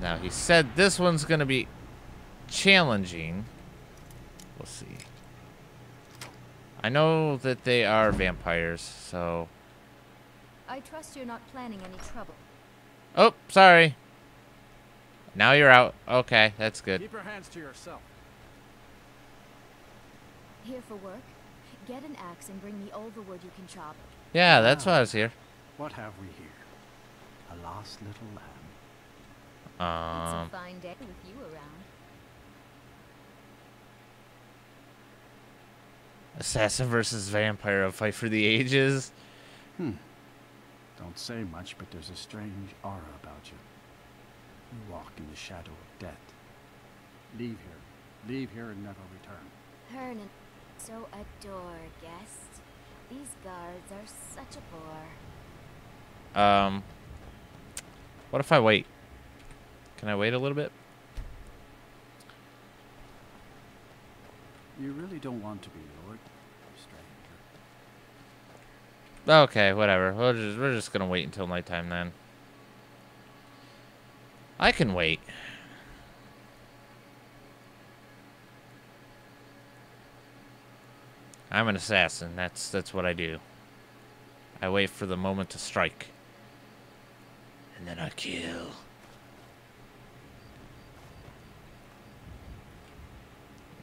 Now, he said this one's going to be challenging. We'll see. I know that they are vampires, so... I trust you're not planning any trouble. Oh, sorry. Now you're out. Okay, that's good. Keep your hands to yourself. Here for work? Get an axe and bring me all the wood you can chop. Yeah, that's why I was here. What have we here? A lost little lamb. It's Um, a fine day with you around. assassin versus vampire, a fight for the ages. Hmm. Don't say much, but there's a strange aura about you. You walk in the shadow of death. Leave here. Leave here and never return. Hernan, so adore guest. These guards are such a bore. Um, what if I wait? Can I wait a little bit? You really don't want to be lured, stranger. Okay, whatever. We'll just, we're just gonna wait until nighttime then. I can wait. I'm an assassin. That's that's what I do. I wait for the moment to strike. And then I kill.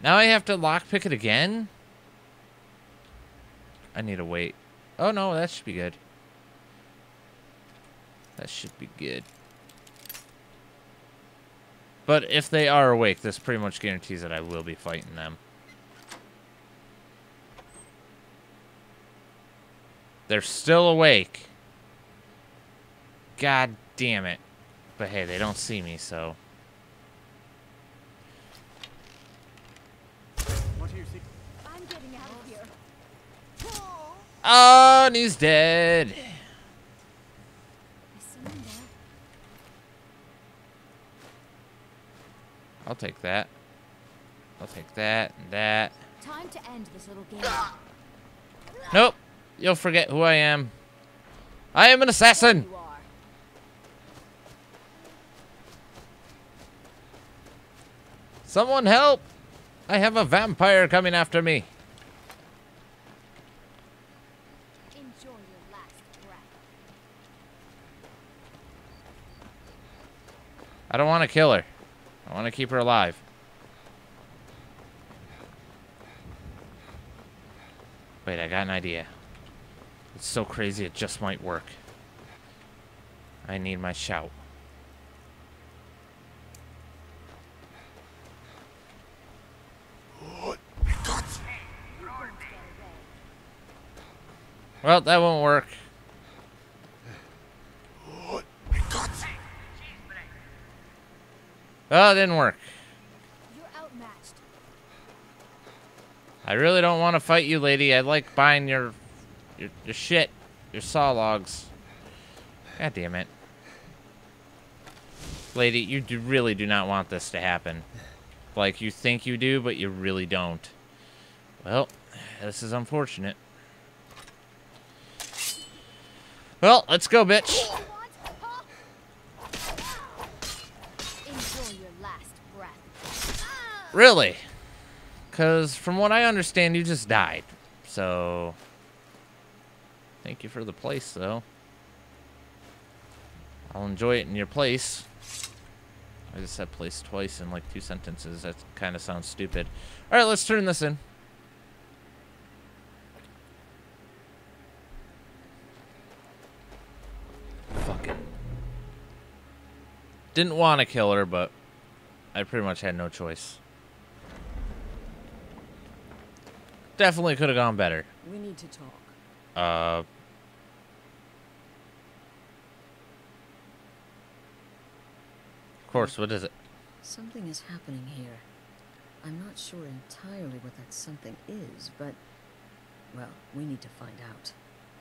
Now I have to lockpick it again? I need to wait. Oh no, that should be good. That should be good. But if they are awake, this pretty much guarantees that I will be fighting them. They're still awake. God damn it. But hey, they don't see me, so. What do you think? I'm getting out of here. Oh, and he's dead. Is someone there? I'll take that. I'll take that and that. Time to end this little game. Nope. You'll forget who I am. I am an assassin. Someone help! I have a vampire coming after me. Enjoy your last breath. I don't want to kill her. I want to keep her alive. Wait, I got an idea. It's so crazy it just might work. I need my shout. Well, that won't work. Oh, it didn't work. You're outmatched. I really don't want to fight you, lady. I like buying your, your, your shit, your saw logs. God damn it. Lady, you do really do not want this to happen. Like, you think you do, but you really don't. Well, this is unfortunate. Well, let's go, bitch. Really? Because from what I understand, you just died. So, thank you for the place, though. I'll enjoy it in your place. I just said place twice in like two sentences. That kind of sounds stupid. All right, let's turn this in. Fucking. Didn't want to kill her, but I pretty much had no choice. Definitely could have gone better. We need to talk. Uh. Of course, what is it? Something is happening here. I'm not sure entirely what that something is, but. Well, we need to find out.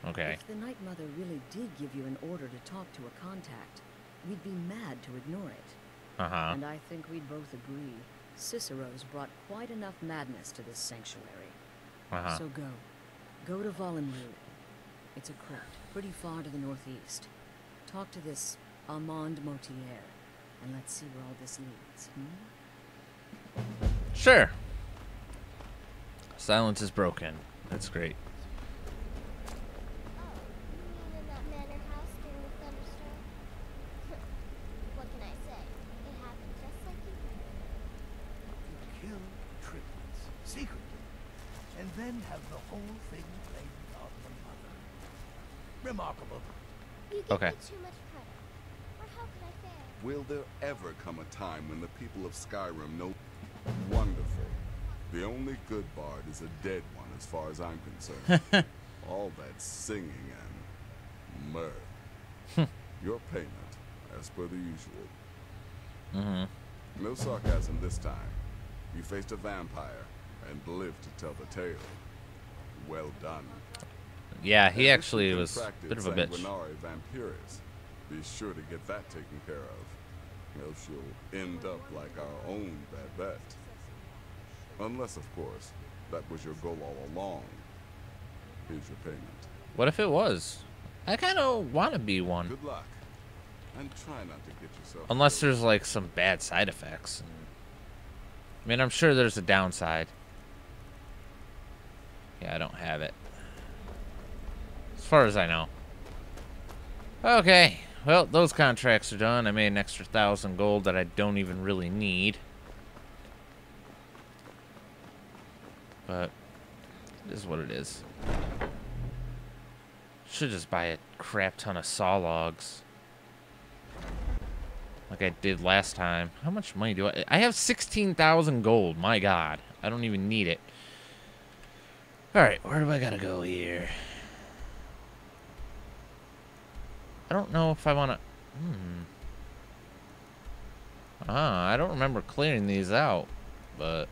Okay. If the Night Mother really did give you an order to talk to a contact, we'd be mad to ignore it. Uh huh. And I think we'd both agree Cicero's brought quite enough madness to this sanctuary. Uh huh. So go. Go to Volunruud. It's a crypt, pretty far to the northeast. Talk to this Amaund Motierre. and let's see where all this leads. Hmm? Sure. Silence is broken. That's great. Oh, you mean in that manor house during the thunderstorm? what can I say? It happened just like you You kill triplets secretly, and then have the whole thing blamed on the mother. Remarkable. You give Okay. me too much credit. Or how could I fail? Will there ever come a time when the people of Skyrim know wonderful? The only good bard is a dead one as far as I'm concerned. All that singing and mirth. Your payment, as per the usual. Mm-hmm. No sarcasm this time. You faced a vampire and lived to tell the tale. Well done. Yeah, he actually was a bit of a bitch. Vampiris. Be sure to get that taken care of. Else you'll end up like our own Babette. Unless, of course, that was your goal all along. Here's your payment. What if it was? I kind of want to be one. Good luck. And try not to get yourself Unless there's like some bad side effects. I mean, I'm sure there's a downside. Yeah, I don't have it. As far as I know. Okay. Well, those contracts are done. I made an extra thousand gold that I don't even really need. But it is what it is. Should just buy a crap ton of saw logs. Like I did last time. How much money do I... I have 16,000 gold. My god. I don't even need it. Alright, where do I gotta go here? I don't know if I want to... Hmm. Ah, I don't remember clearing these out, but...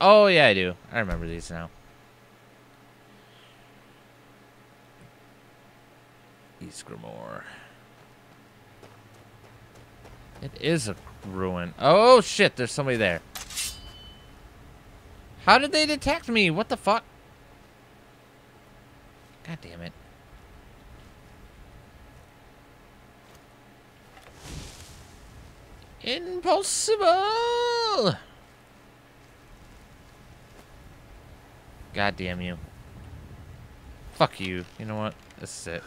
Oh, yeah, I do. I remember these now. Eastgrimor. It is a ruin. Oh, shit, there's somebody there. How did they detect me? What the fuck? God damn it. Impossible! God damn you. Fuck you. You know what? This is it.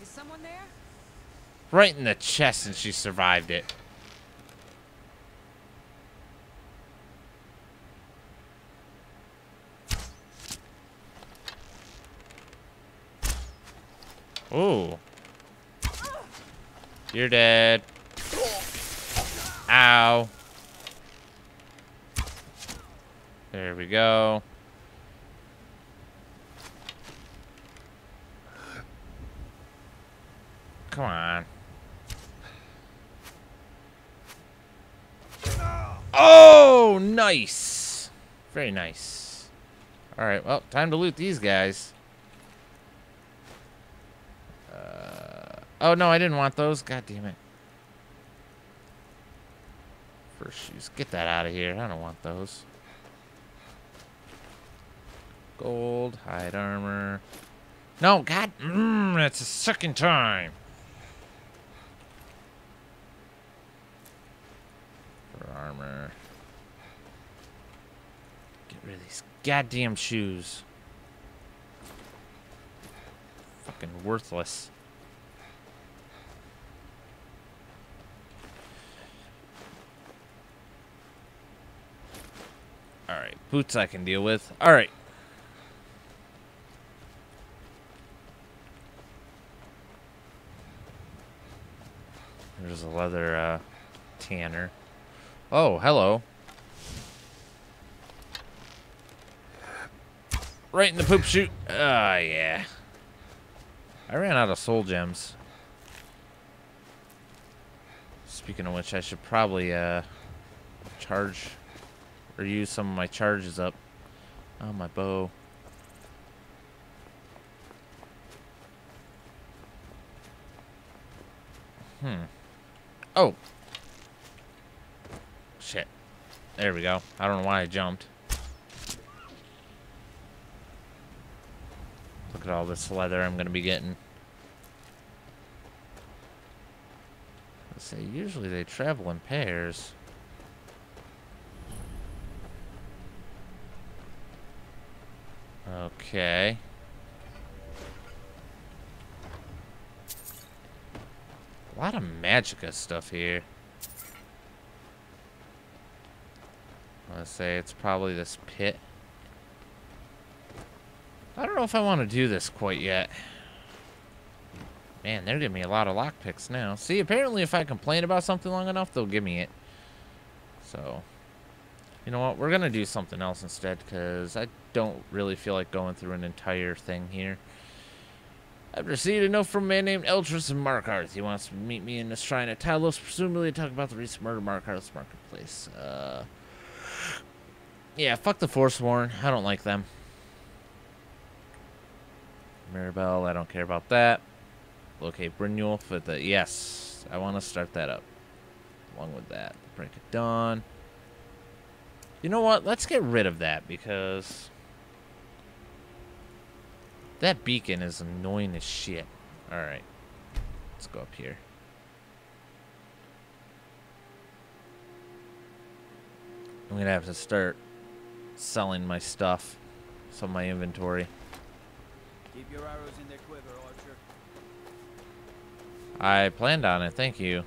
Is someone there? Right in the chest and she survived it. Ooh. You're dead. Ow. There we go. Come on. Oh, nice. Very nice. All right, well, time to loot these guys. Uh, oh, no, I didn't want those. God damn it. First shoes. Get that out of here. I don't want those. Gold, hide armor. No, God. Mmm, that's the second time. For armor. Get rid of these goddamn shoes. Fucking worthless. Alright, boots I can deal with. Alright. There's a leather uh, tanner. Oh, hello. Right in the poop chute. Ah, yeah. I ran out of soul gems. Speaking of which, I should probably uh, charge or use some of my charges up on my bow. Hmm. Oh. Shit. There we go. I don't know why I jumped. Look at all this leather I'm gonna be getting. Let's say usually they travel in pairs. Okay. A lot of Magica stuff here. Let's say it's probably this pit. I don't know if I want to do this quite yet. Man, they're giving me a lot of lockpicks now. See, apparently if I complain about something long enough, they'll give me it. So, you know what? We're going to do something else instead because I don't really feel like going through an entire thing here. I've received a note from a man named Eltrys in Markarth. He wants to meet me in the shrine Talos, presumably to talk about the recent murder Markarth's marketplace. Uh, yeah, fuck the Forsworn. I don't like them. Mirabelle, I don't care about that. Locate Brynjolf at the... Yes, I want to start that up. Along with that. Break of Dawn. You know what? Let's get rid of that because... That beacon is annoying as shit. Alright. Let's go up here. I'm gonna have to start selling my stuff. Some of my inventory. Keep your arrows in their quiver, Archer. I planned on it, thank you.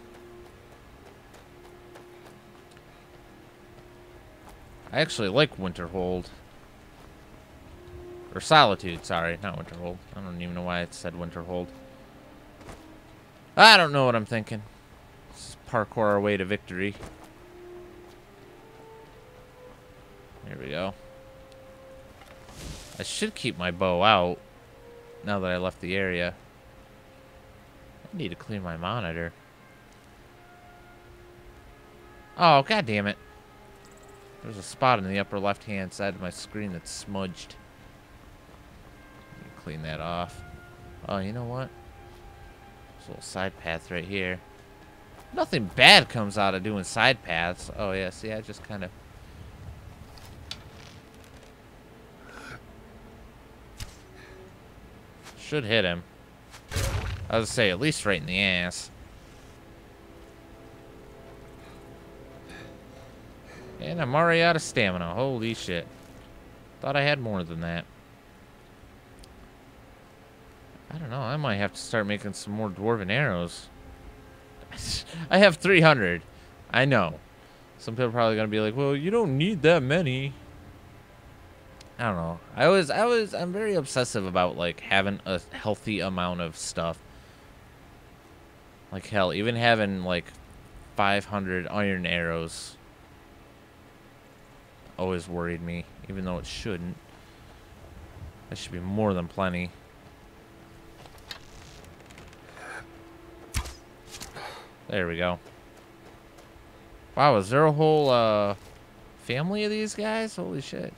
I actually like Winterhold. Or Solitude, sorry, not Winterhold. I don't even know why it said Winterhold. I don't know what I'm thinking. Let's parkour our way to victory. Here we go. I should keep my bow out now that I left the area. I need to clean my monitor. Oh, god damn it. There's a spot in the upper left-hand side of my screen that's smudged. Clean that off. Oh, you know what? A little side path right here. Nothing bad comes out of doing side paths. Oh, yeah, see, I just kind of... Should hit him. I was say, at least right in the ass. And I'm already out of stamina. Holy shit. Thought I had more than that. I don't know. I might have to start making some more dwarven arrows. I have 300. I know. Some people are probably going to be like, well, you don't need that many. I don't know. I was, I was, I'm very obsessive about like having a healthy amount of stuff. Like hell, even having like 500 iron arrows always worried me, even though it shouldn't. That should be more than plenty. There we go. Wow, is there a whole uh, family of these guys? Holy shit.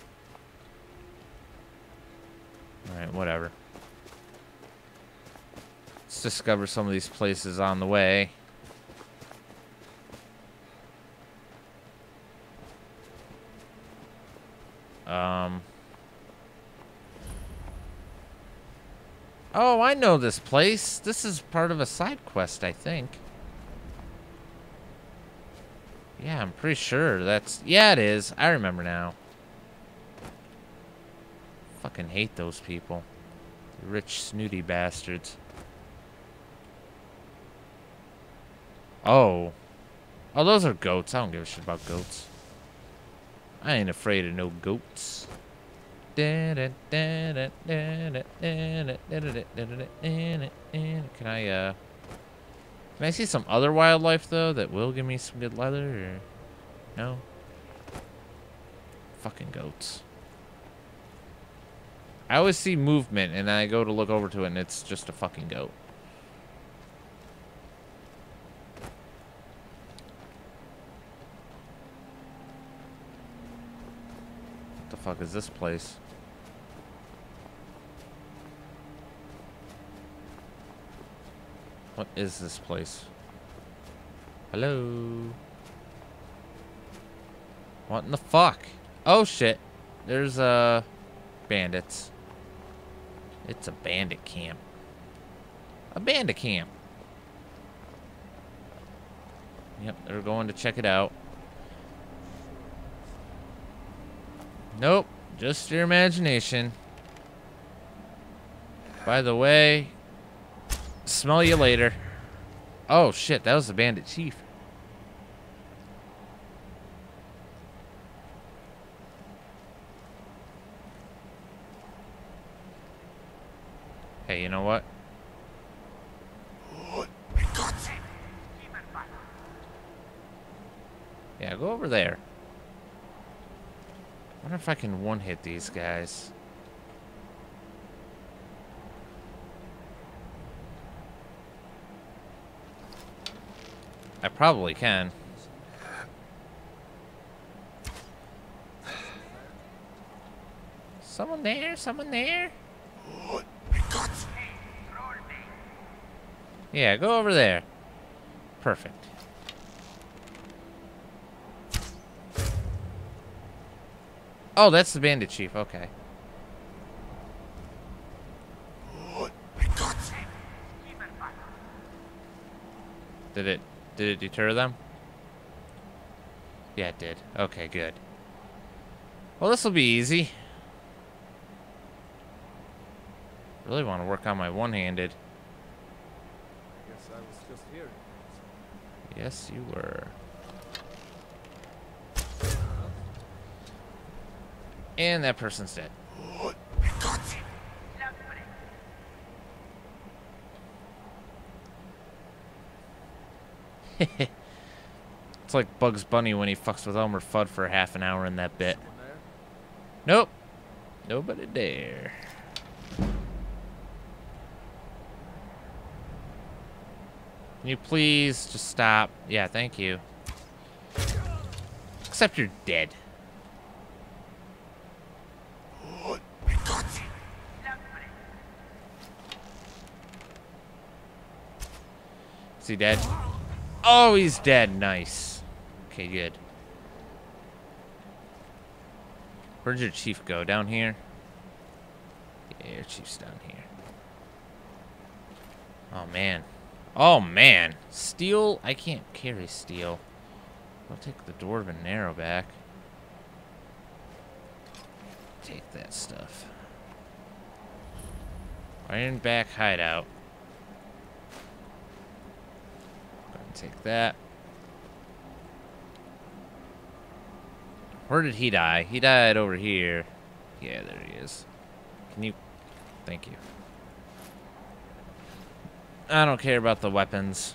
Alright, whatever. Let's discover some of these places on the way. Um... Oh, I know this place. This is part of a side quest, I think. Yeah, I'm pretty sure that's... Yeah, it is. I remember now. Fucking hate those people. Rich, snooty bastards. Oh. Oh, those are goats. I don't give a shit about goats. I ain't afraid of no goats. Can I, uh... Can I see some other wildlife, though, that will give me some good leather, or... No? Fucking goats. I always see movement, and I go to look over to it, and it's just a fucking goat. What the fuck is this place? What is this place? Hello? What in the fuck? Oh shit. There's, uh, bandits. It's a bandit camp. A bandit camp. Yep, they're going to check it out. Nope, just your imagination. By the way, smell you later. Oh shit, that was the bandit chief. Hey, you know what? Yeah, go over there. wonder if I can one-hit these guys. I probably can. Someone there? Someone there? Yeah, go over there. Perfect. Oh, that's the bandit chief. Okay. Did it did it deter them? Yeah, it did. Okay, good. Well, this will be easy. Really want to work on my one-handed. Guess I was just hearing. Yes, you were. And that person's dead. it's like Bugs Bunny when he fucks with Elmer Fudd for half an hour in that bit. Nope. Nobody there. Can you please just stop? Yeah, thank you. Except you're dead. He dead? Oh, he's dead. Nice. Okay, good. Where'd your chief go? Down here? Yeah, your chief's down here. Oh, man. Oh, man. Steel? I can't carry steel. I'll take the Dwarven Narrow back. Take that stuff. Ironback Hideout. Go ahead and take that. Where did he die? He died over here. Yeah, there he is. Can you... Thank you. I don't care about the weapons.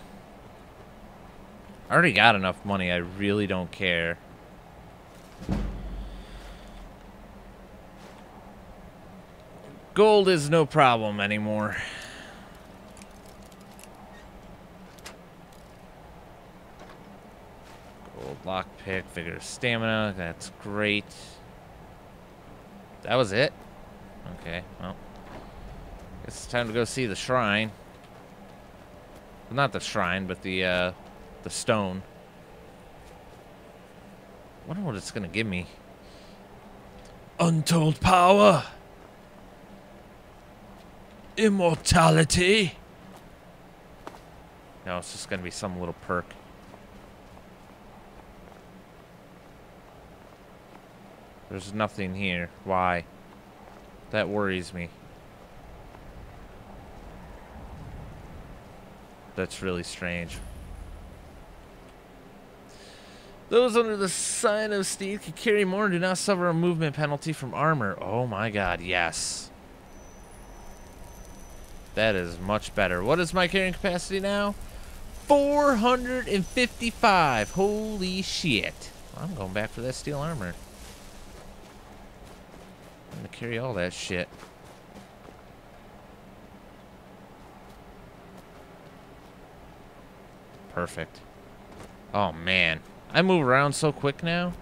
I already got enough money. I really don't care. Gold is no problem anymore. Gold lockpick, vigor stamina. That's great. That was it? Okay, well. It's time to go see the shrine. Well, not the shrine, but the, uh, the stone. wonder what it's gonna give me. Untold power! Immortality! No, it's just gonna be some little perk. There's nothing here. Why? That worries me. That's really strange. Those under the sign of Steed can carry more and do not suffer a movement penalty from armor. Oh my god, yes. That is much better. What is my carrying capacity now? 455. Holy shit. I'm going back for that steel armor. To carry all that shit. Perfect. Oh, man. I move around so quick now.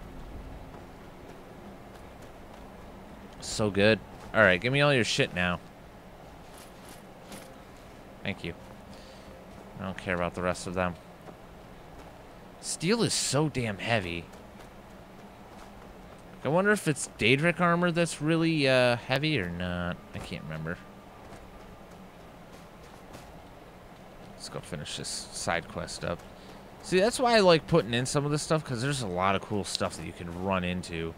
So good. Alright, give me all your shit now. Thank you. I don't care about the rest of them. Steel is so damn heavy. I wonder if it's Daedric armor that's really uh, heavy or not. I can't remember. Let's go finish this side quest up. See, that's why I like putting in some of this stuff, because there's a lot of cool stuff that you can run into. You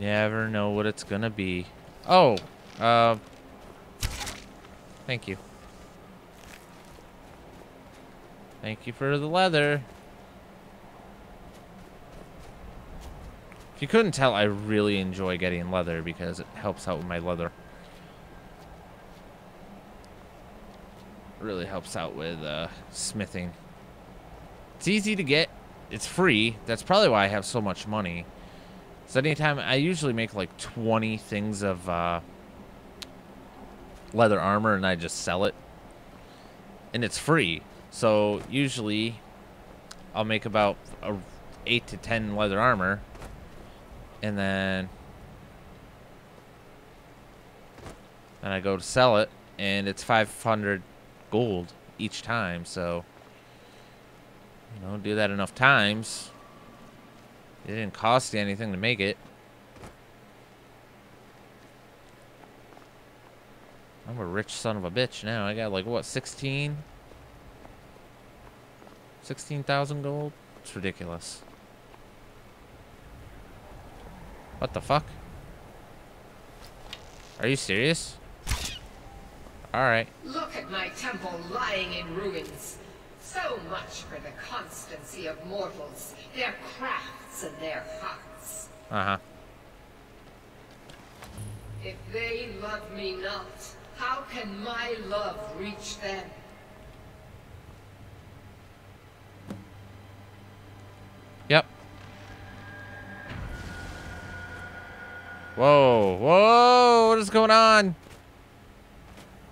never know what it's going to be. Oh, uh, thank you. Thank you for the leather. If you couldn't tell, I really enjoy getting leather because it helps out with my leather. Really helps out with uh, smithing. It's easy to get. It's free. That's probably why I have so much money. So anytime, I usually make like 20 things of uh, leather armor and I just sell it. And it's free. So usually I'll make about a 8 to 10 leather armor and then and I go to sell it and it's 500 gold each time so you know do that enough times. It didn't cost you anything to make it. I'm a rich son of a bitch now. I got like what 16 16,000 gold? It's ridiculous what the fuck? Are you serious? Alright. Look at my temple lying in ruins. So much for the constancy of mortals, their crafts and their hearts. Uh-huh. If they love me not, how can my love reach them? Yep. Whoa, whoa, what is going on?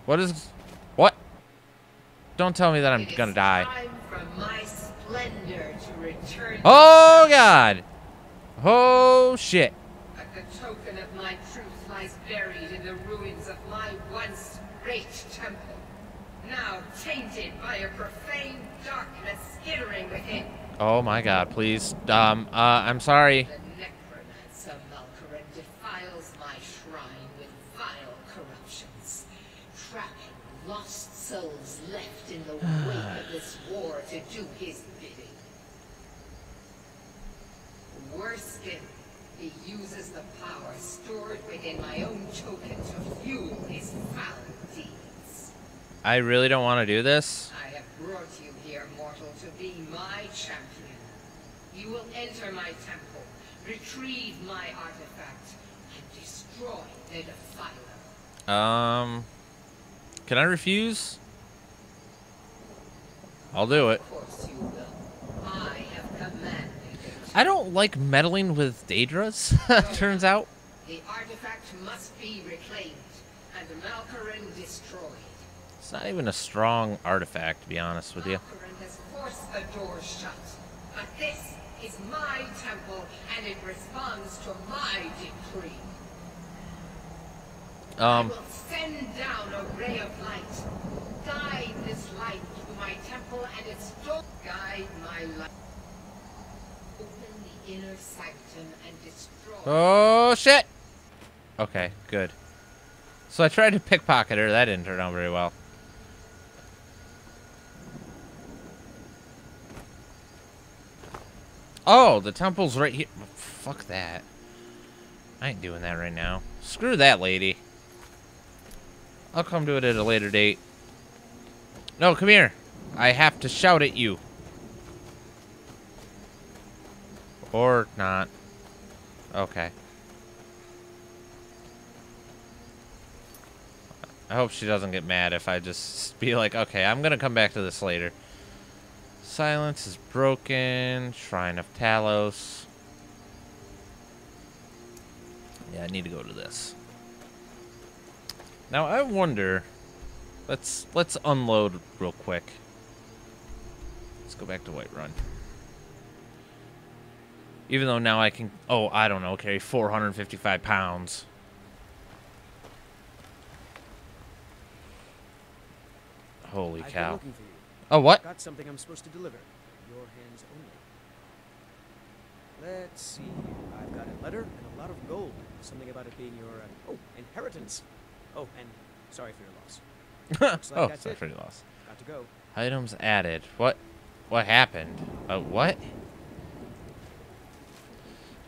What is, what? Don't tell me that I'm gonna die. time for my to. Oh, God. Oh, shit. But the token of my truth lies buried in the ruins of my once great temple. Now tainted by a profane darkness skittering within. Oh, my God, please. Um, uh, I'm sorry. The necromancer Malkoran defiles my shrine with vile corruptions, trapping lost souls left in the wake of this war to do his bidding. Worse still, he uses the power stored within my own token to fuel his foul deeds. I really don't want to do this. I have brought you here, mortal, to be my champion. You will enter my temple, retrieve my artifact, and destroy the defiler. Um, can I refuse? I'll do it. Of course you will. I have commanded it. I don't like meddling with Daedras, turns out. The artifact must be and Malkoran destroyed. It's not even a strong artifact, to be honest with you. Has forced the door shut. But this is my temple, and it responds to my decree. I Um, will send down a ray of light. Guide this light to my temple and its door. Guide my light. Open the inner sanctum and destroy. oh, shit. Okay, good. So I tried to pickpocket her. That didn't turn out very well. Oh, the temple's right here. Fuck that. I ain't doing that right now. Screw that lady. I'll come to it at a later date. No, come here. I have to shout at you. Or not. Okay. I hope she doesn't get mad if I just be like, okay, I'm gonna come back to this later. Silence is broken. Shrine of Talos. Yeah, I need to go to this. Now I wonder. Let's let's unload real quick. Let's go back to Whiterun. Even though now I can, oh, I don't know, carry 455 pounds. Holy cow. Oh, what? Got something I'm supposed to deliver. Your hands only. Let's see. I've got a letter and a lot of gold. Something about it being your uh, oh inheritance. Oh, and sorry for your loss. Looks like oh, that's sorry it. for your loss. Got to go. Items added. What? What happened? Uh, what?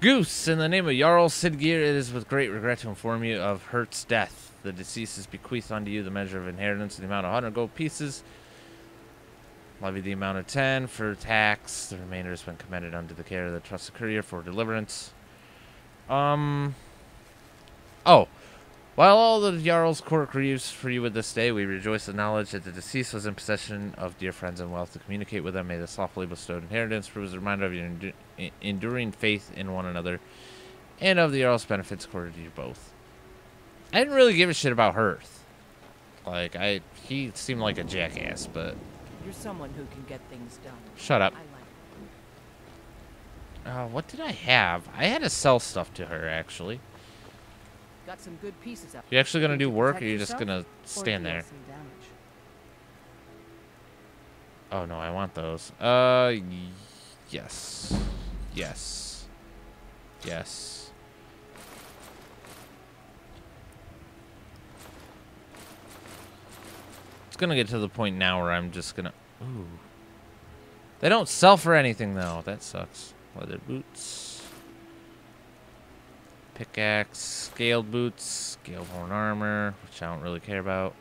Goose, in the name of Jarl Siddgeir, it is with great regret to inform you of Hert's death. The deceased has bequeathed unto you the measure of inheritance in the amount of 100 gold pieces. Levy the amount of 10 for tax. The remainder has been commended unto the care of the trusted courier for deliverance. Um. Oh. While all the Jarl's court grieves for you with this day, we rejoice the knowledge that the deceased was in possession of dear friends and wealth to communicate with them. May this lawfully bestowed inheritance prove as a reminder of your endu- enduring faith in one another and of the Jarl's benefits accorded to you both. I didn't really give a shit about Hearth. Like, I. He seemed like a jackass, but. You're someone who can get things done. Shut up. Uh, what did I have? I had to sell stuff to her, actually. Got some good pieces up. You actually gonna do work, or you just gonna stand there? Oh no, I want those. Uh, yes, yes, yes. It's gonna get to the point now where I'm just gonna. Ooh. They don't sell for anything though. That sucks. Leather boots. Pickaxe, scaled boots, scaled horn armor, which I don't really care about.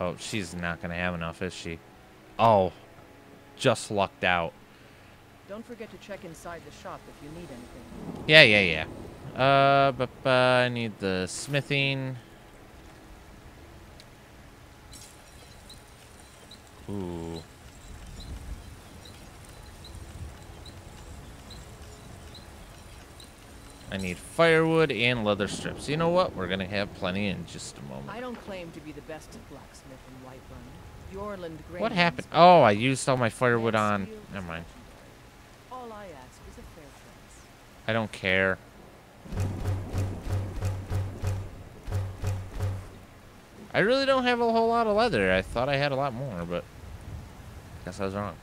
Oh, she's not gonna have enough, is she? Oh, just lucked out. Don't forget to check inside the shop if you need anything. Yeah, yeah, yeah. Uh, but uh, I need the smithing. Ooh. I need firewood and leather strips. You know what? We're gonna have plenty in just a moment. I don't claim to be the best blacksmith in Whiterun. Yorland What happened? Oh, I used all my firewood on. Never mind. All I ask is a fair price. I don't care. I really don't have a whole lot of leather. I thought I had a lot more, but guess I was wrong.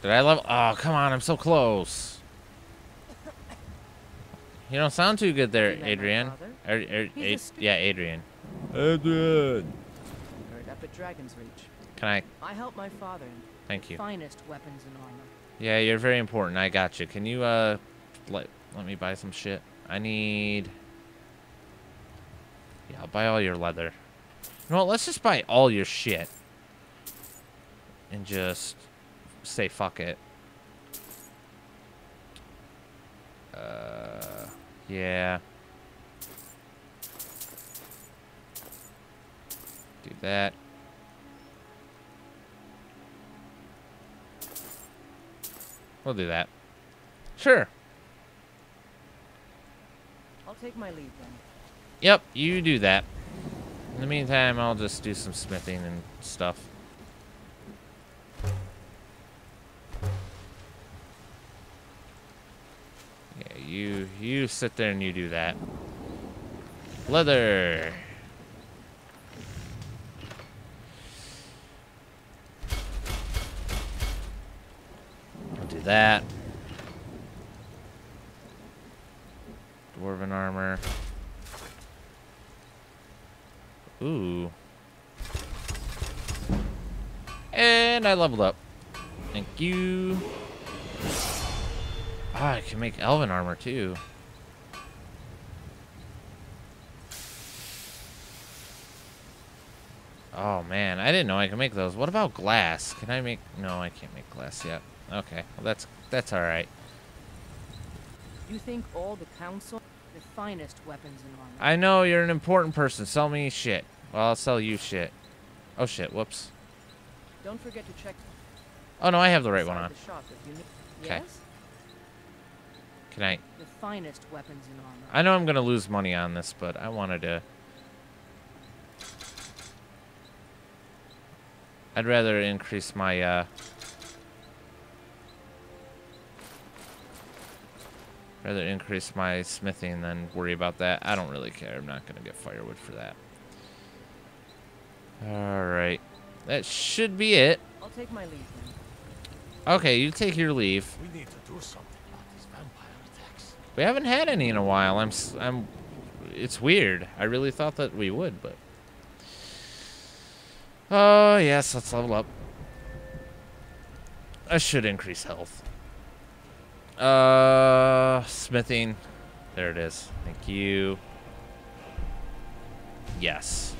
Did I level? Oh, come on. I'm so close. You don't sound too good there, You met my Adrian. father? Er, er, a yeah, Adrian. Adrian. Heard up at Dragonsreach. Can I? I help my father Thank you. finest weapons and armor. Yeah, you're very important. I got you. Can you uh let let me buy some shit? I need Yeah, I'll buy all your leather. You know what? Let's just buy all your shit. And just say fuck it. Uh yeah. Do that. We'll do that. Sure. I'll take my leave then. Yep, you do that. In the meantime, I'll just do some smithing and stuff. Yeah, you you sit there and you do that. Leather. I'll do that. Dwarven armor. Ooh. And I leveled up. Thank you. Ah, I can make elven armor too. Oh man, I didn't know I could make those. What about glass? Can I make? No, I can't make glass yet. Okay, well that's that's all right. You think all the council the finest weapons and armor? I know you're an important person. Sell me shit. Well, I'll sell you shit. Oh shit! Whoops. Don't forget to check Oh no, I have the right one on. the shop if you need. 'Kay. Yes? Can I? The finest weapons and armor. I know I'm gonna lose money on this, but I wanted to. I'd rather increase my uh. Rather increase my smithing than worry about that. I don't really care. I'm not gonna get firewood for that. All right, that should be it. I'll take my leave then. Okay, you take your leave. We need to do something about these vampire attacks. We haven't had any in a while. I'm, s- I'm, it's weird. I really thought that we would, but. Oh, yes, let's level up. I should increase health. Uh, smithing. There it is. Thank you. Yes.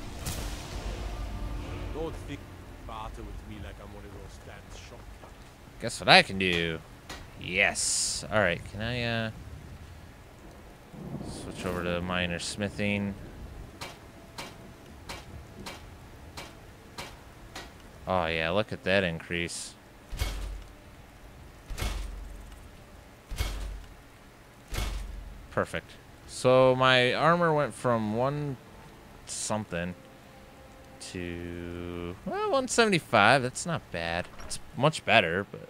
Don't think barter with me like I'm one of those damn shopkeepers. Guess what I can do? Yes. All right. Can I uh switch over to minor smithing? Oh yeah, look at that increase. Perfect. So my armor went from one something to well 175. That's not bad. It's much better, but I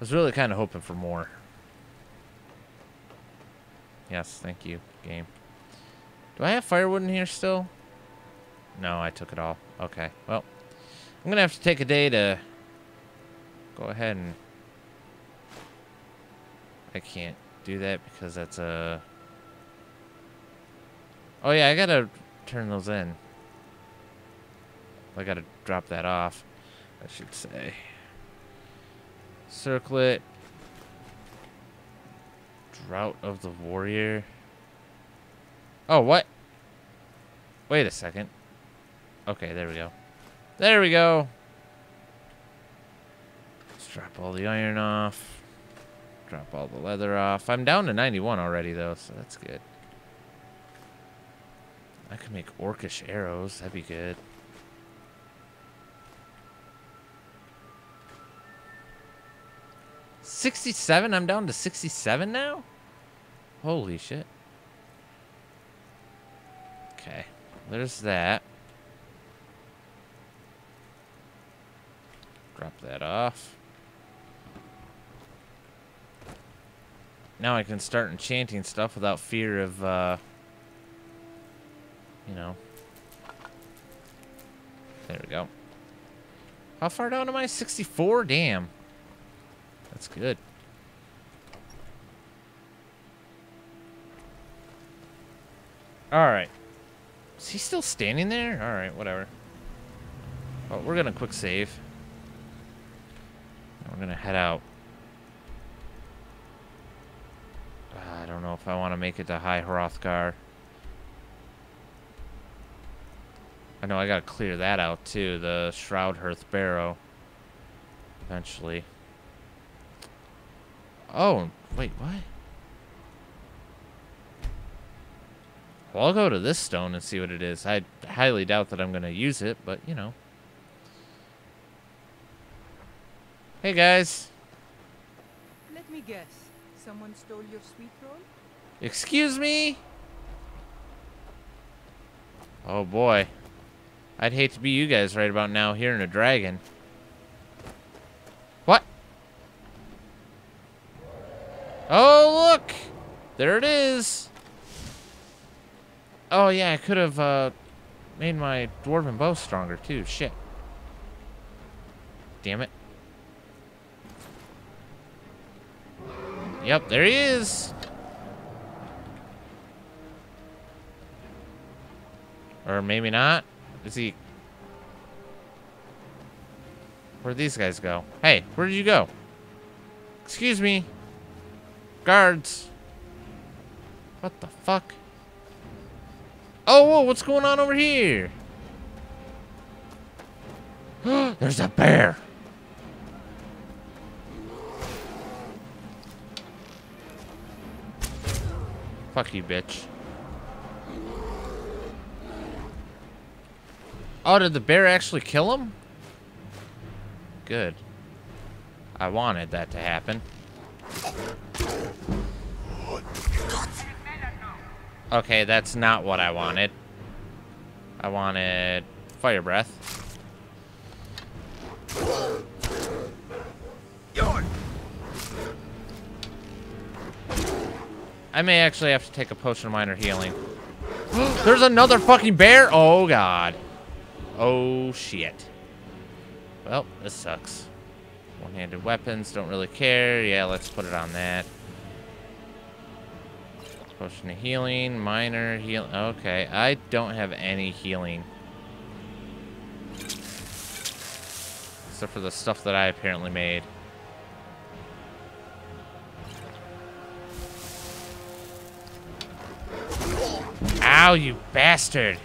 was really kind of hoping for more. Yes, thank you, game. Do I have firewood in here still? No, I took it all. Okay, well, I'm gonna have to take a day to go ahead and. I can't do that because that's a. Oh yeah, I gotta turn those in. I gotta drop that off, I should say. Circlet. Drought of the Warrior. Oh, what? Wait a second. Okay, there we go. There we go. Let's drop all the iron off. Drop all the leather off. I'm down to 91 already, though, so that's good. I could make orcish arrows. That'd be good. Sixty-seven. I'm down to sixty-seven now. Holy shit. Okay, there's that. Drop that off. Now I can start enchanting stuff without fear of, uh, you know. There we go. How far down am I? 64? Damn. That's good. Alright. Is he still standing there? Alright, whatever. Well, we're gonna quick save. We're gonna head out. Uh, I don't know if I want to make it to High Hrothgar. I know I gotta clear that out too, the Shroudhearth Barrow. Eventually. Oh, wait, what? Well, I'll go to this stone and see what it is. I highly doubt that I'm gonna use it, but you know. Hey guys. Let me guess. Someone stole your sweet roll? Excuse me? Oh boy. I'd hate to be you guys right about now hearing a dragon. What? Oh, look! There it is! Oh yeah, I could have uh, made my dwarven bow stronger too. Shit. Damn it. Yep, there he is. Or maybe not. Is he... Where'd these guys go? Hey, where did you go? Excuse me. Guards. What the fuck? Oh, whoa, what's going on over here? There's a bear. Fuck you, bitch. Oh, did the bear actually kill him? Good. I wanted that to happen. Okay, that's not what I wanted. I wanted fire breath. I may actually have to take a potion of minor healing. There's another fucking bear! Oh, God. Oh, shit. Well, this sucks. One-handed weapons, don't really care. Yeah, let's put it on that. Potion of healing, minor heal. Okay, I don't have any healing. Except for the stuff that I apparently made. Ow, you bastard!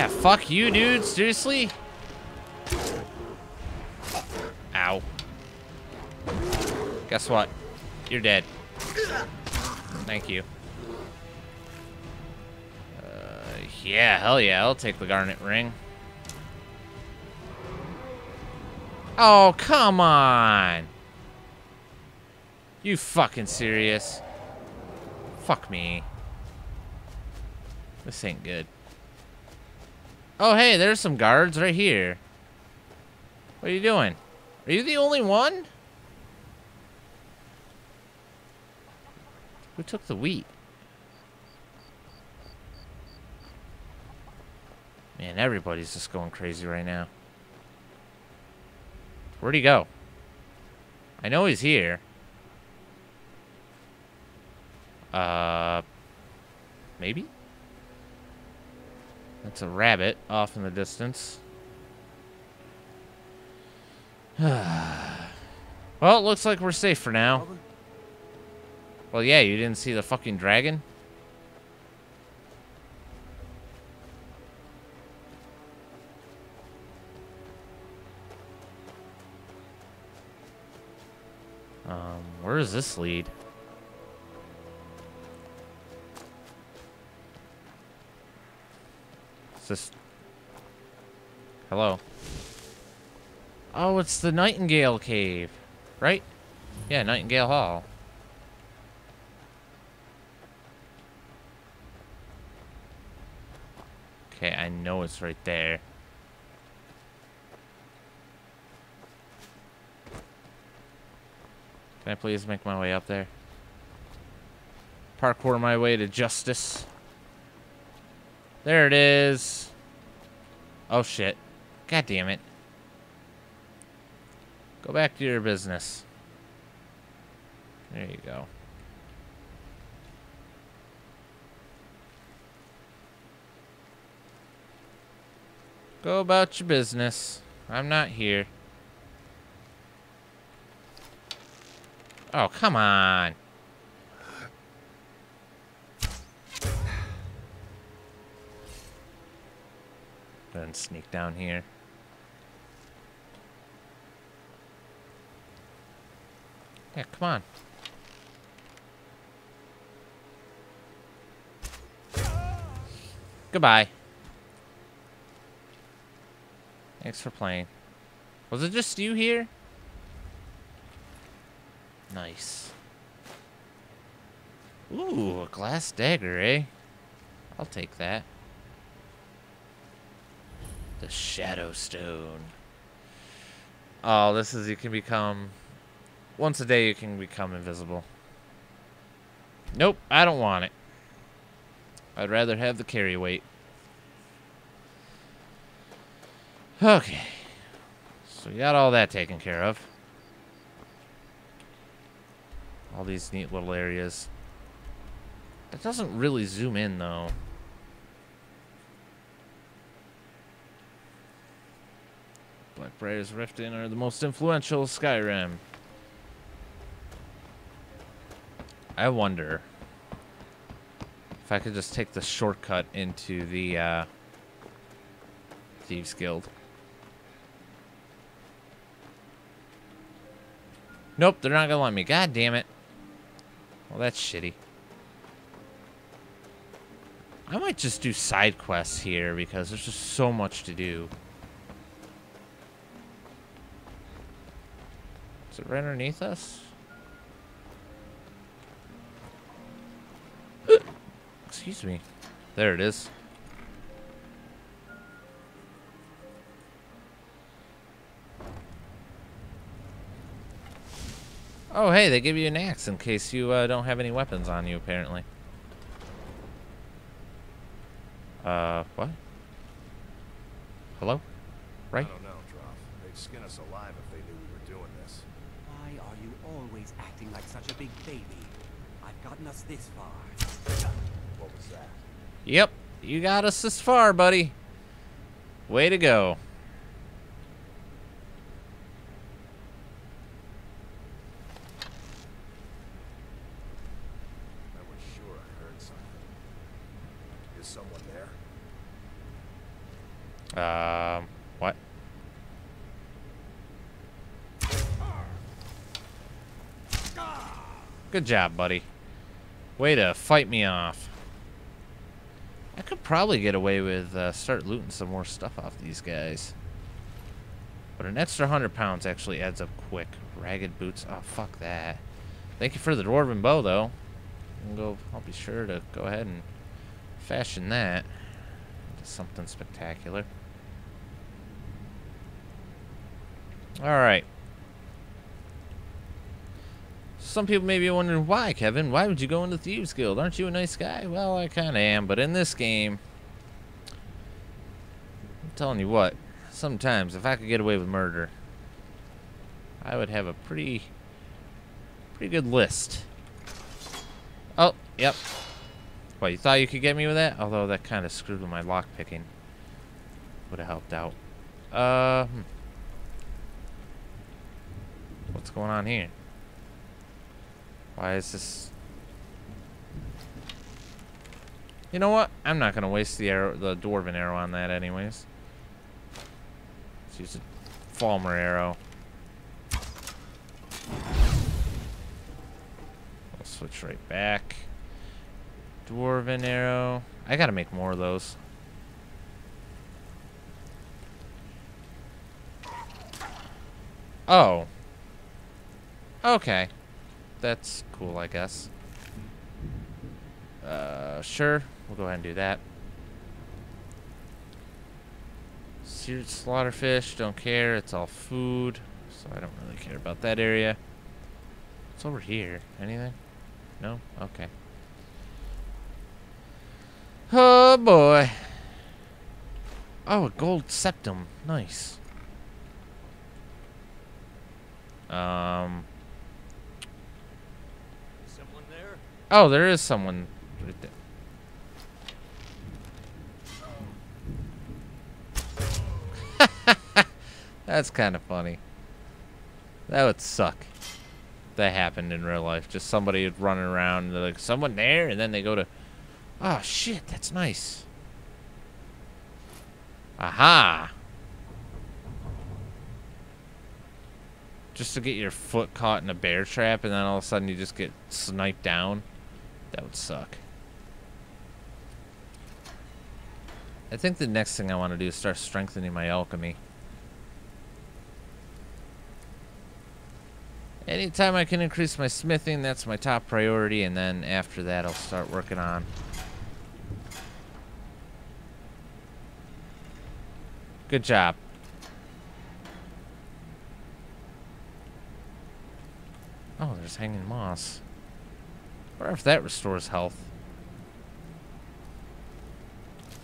Yeah, fuck you, dude. Seriously? Ow. Guess what? You're dead. Thank you. Uh, yeah, hell yeah. I'll take the garnet ring. Oh, come on. You fucking serious? Fuck me. This ain't good. Oh, hey, there's some guards right here. What are you doing? Are you the only one? Who took the wheat? Man, everybody's just going crazy right now. Where'd he go? I know he's here. Uh, maybe? That's a rabbit off in the distance. well, it looks like we're safe for now. Well, yeah, you didn't see the fucking dragon? Um, where does this lead? This... Hello? Oh, it's the Nightingale Cave, right? Yeah, Nightingale Hall. Okay, I know it's right there. Can I please make my way up there? Parkour my way to justice. There it is. Oh, shit. God damn it. Go back to your business. There you go. Go about your business. I'm not here. Oh, come on. Then sneak down here. Yeah, come on. Goodbye. Thanks for playing. Was it just you here? Nice. Ooh, a glass dagger, eh? I'll take that. The Shadow Stone. Oh, this is you can become... Once a day you can become invisible. Nope, I don't want it. I'd rather have the carry weight. Okay. So we got all that taken care of. All these neat little areas. That doesn't really zoom in, though. Blackbriar's Riften are the most influential Skyrim. I wonder if I could just take the shortcut into the uh, Thieves Guild. Nope, they're not gonna let me. God damn it. Well, that's shitty. I might just do side quests here because there's just so much to do. It right underneath us? Excuse me. There it is. Oh, hey, they give you an axe in case you uh, don't have any weapons on you, apparently. Uh, what? Hello? Right? I don't know, Drahff. They've skin us alive if they knew we were doing this. Why are you always acting like such a big baby? I've gotten us this far. What was that? Yep, you got us this far, buddy. Way to go. I was sure I heard something. Is someone there? Um, what? Good job, buddy. Way to fight me off. I could probably get away with uh, start looting some more stuff off these guys. But an extra 100 pounds actually adds up quick. Ragged boots. Oh, fuck that. Thank you for the dwarven bow, though. I'll, go, I'll be sure to go ahead and fashion that into something spectacular. Alright. Some people may be wondering why, Kevin. Why would you go into Thieves Guild? Aren't you a nice guy? Well, I kind of am, but in this game, I'm telling you what. Sometimes, if I could get away with murder, I would have a pretty, pretty good list. Oh, yep. What, you thought you could get me with that? Although that kind of screwed with my lock picking. Would have helped out. Uh, hmm. What's going on here? Why is this... You know what? I'm not going to waste the arrow, the dwarven arrow on that anyways. Let's use a Falmer arrow. I'll switch right back. Dwarven arrow. I got to make more of those. Oh. Okay. That's cool, I guess. Uh, sure. We'll go ahead and do that. Seared slaughterfish, don't care. It's all food, so I don't really care about that area. What's over here? Anything? No? Okay. Oh, boy. Oh, a gold septim. Nice. Um... Someone there? Oh, there is someone right there. That's kind of funny. That would suck. That happened in real life. Just somebody running around they're like, someone there? And then they go to, oh shit, that's nice. Aha! Just to get your foot caught in a bear trap and then all of a sudden you just get sniped down. That would suck. I think the next thing I want to do is start strengthening my alchemy. Anytime I can increase my smithing, that's my top priority, and then after that I'll start working on Good job. Oh, there's hanging moss. Wonder if that restores health.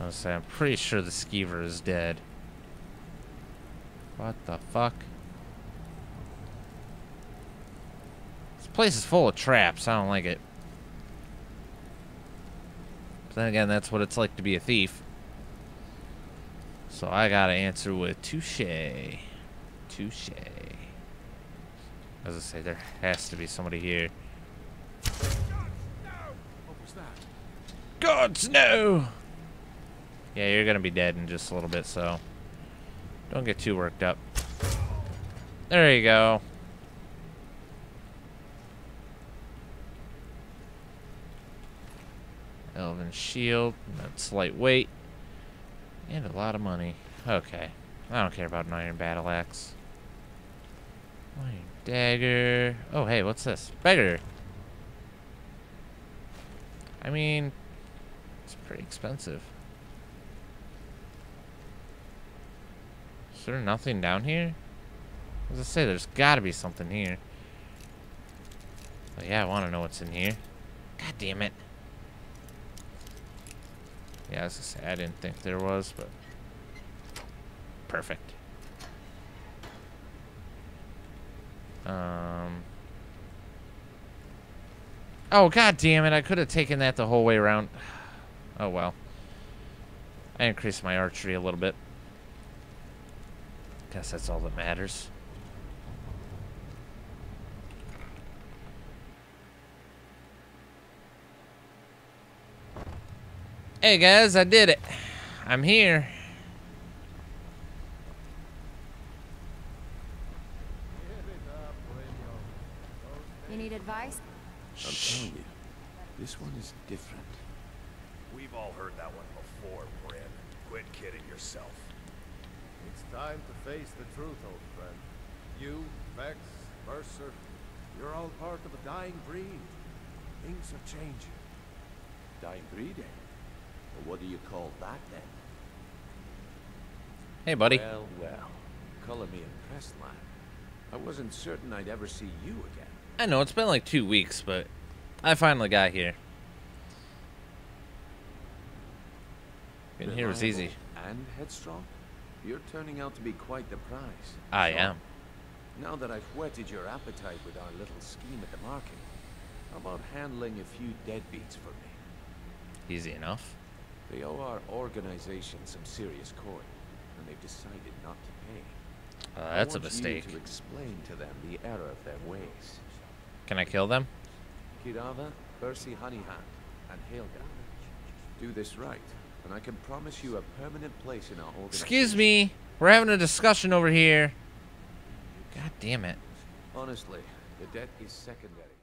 I say, I'm pretty sure the skeever is dead. What the fuck? This place is full of traps. I don't like it. But then again, that's what it's like to be a thief. So I gotta answer with touche. Touche. As I say, there has to be somebody here. Gods, no! Yeah, you're gonna be dead in just a little bit, so don't get too worked up. There you go. Elven shield, that's lightweight. And a lot of money. Okay. I don't care about an iron battle axe. Iron dagger. Oh, hey, what's this? Beggar. I mean, it's pretty expensive. Is there nothing down here? I say, there's gotta be something here. Oh, yeah, I want to know what's in here. God damn it. Yeah, I say, I didn't think there was, but... Perfect. Um. Oh god damn it! I could have taken that the whole way around. Oh well. I increased my archery a little bit. Guess that's all that matters. Hey guys, I did it. I'm here. You need advice? I'm telling you, this one is different. We've all heard that one before, Bryn. Quit kidding yourself. It's time to face the truth, old friend. You, Vex, Mercer, you're all part of a dying breed. Things are changing. Dying breed, eh? Well, what do you call that then? Hey, buddy. Well, well. Color me impressed, lad. I wasn't certain I'd ever see you again. I know it's been like two weeks, but I finally got here. Getting here was easy. And headstrong? You're turning out to be quite the prize. I Sure. am. Now that I've whetted your appetite with our little scheme at the market, how about handling a few deadbeats for me? Easy enough. They owe our organization some serious coin, and they've decided not to pay. Uh, that's a mistake. You to explain to them the error of their ways. Can I kill them? Keerava, Bersi Honey-Hand, and Helga. Do this right, and I can promise you a permanent place in our organization. Excuse me. We're having a discussion over here. God damn it. Honestly, the debt is secondary.